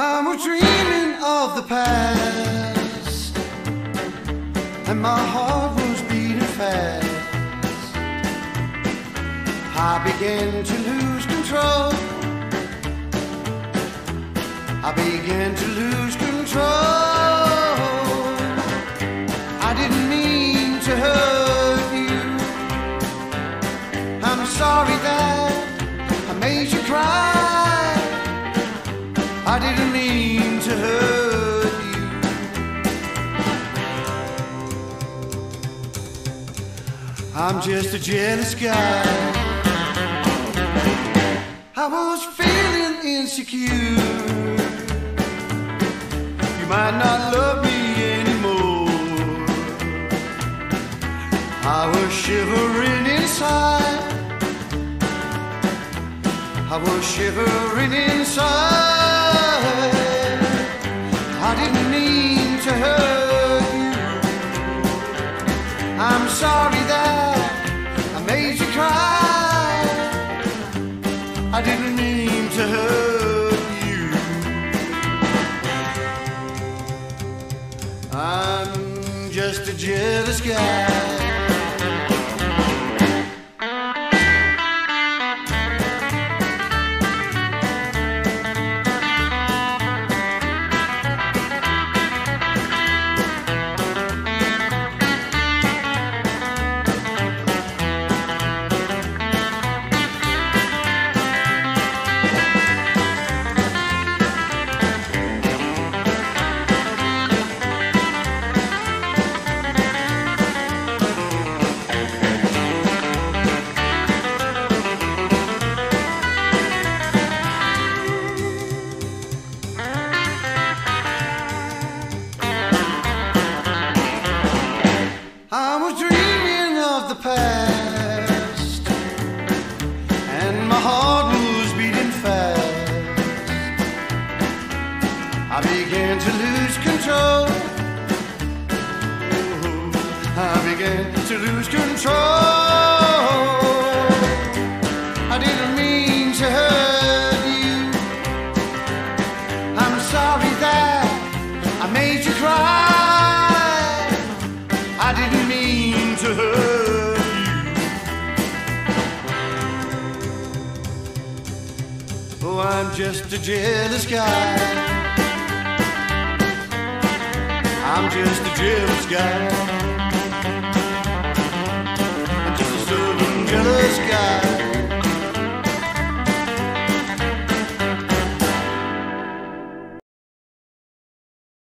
I'm dreaming of the past, and my heart was beating fast. I began to lose control. I began to lose. I didn't mean to hurt you. I'm just a jealous guy. I was feeling insecure. You might not love me anymore. I was shivering inside. I was shivering inside. I'm sorry that I made you cry. I didn't mean to hurt you. I'm just a jealous guy. Past, and my heart was beating fast. I began to lose control. I began to lose control. I didn't mean I'm just a jealous guy. I'm just a jealous guy.